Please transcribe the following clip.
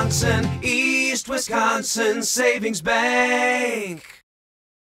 Wisconsin, East Wisconsin Savings Bank.